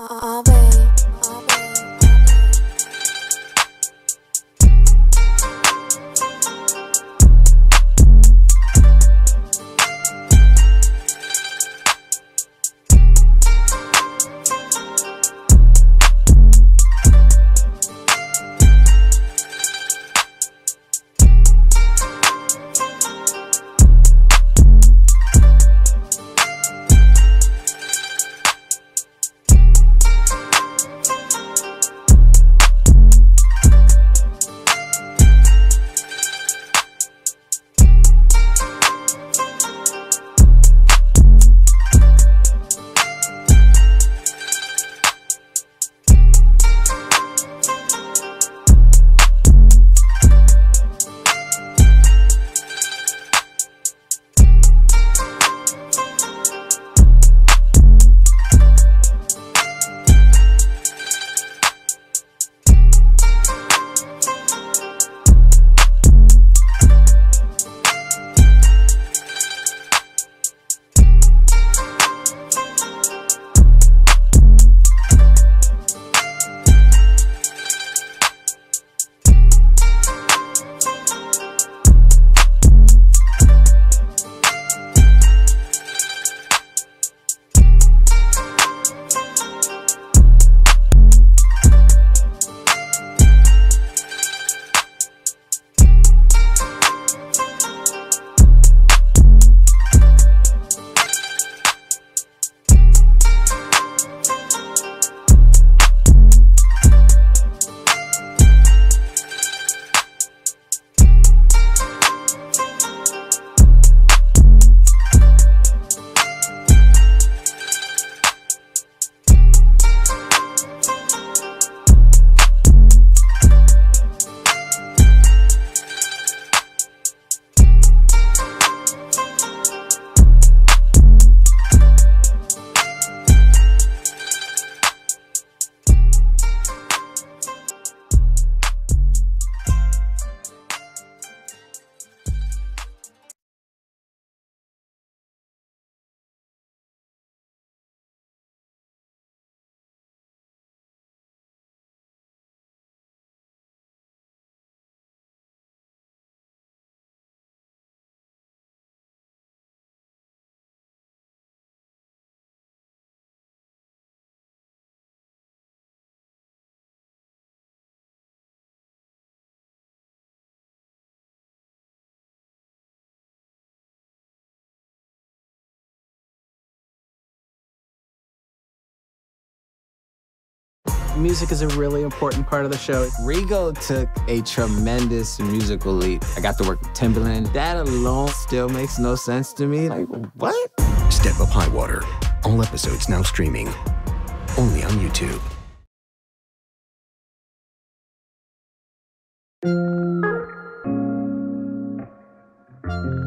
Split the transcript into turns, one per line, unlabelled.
Oh,
Music is a really important part of the show.
Rigo took a tremendous musical leap. I got to work with Timbaland. That alone still makes no sense to me. Like, what?
Step Up High Water. All episodes now streaming. Only on YouTube. Thank you.